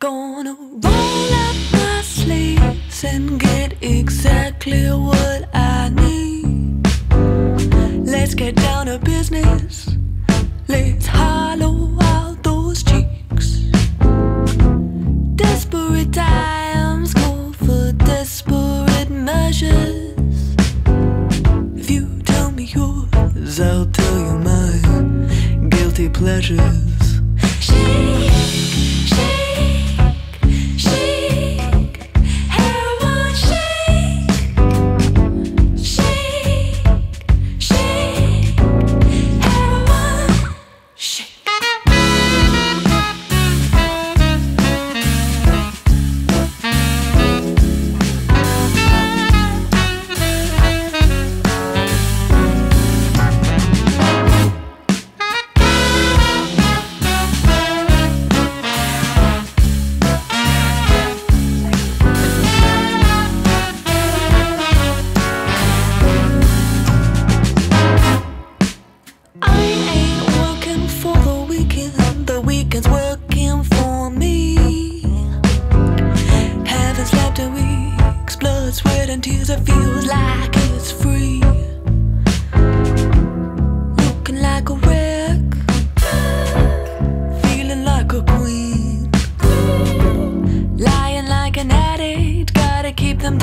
Gonna roll up my sleeves and get exactly what I need. Let's get down to business. Let's hollow out those cheeks. Desperate times call for desperate measures. If you tell me yours, I'll tell you mine. Guilty pleasures. Shake, shake. Tears, it feels like it's free. Looking like a wreck, feeling like a queen. Lying like an addict, gotta keep them.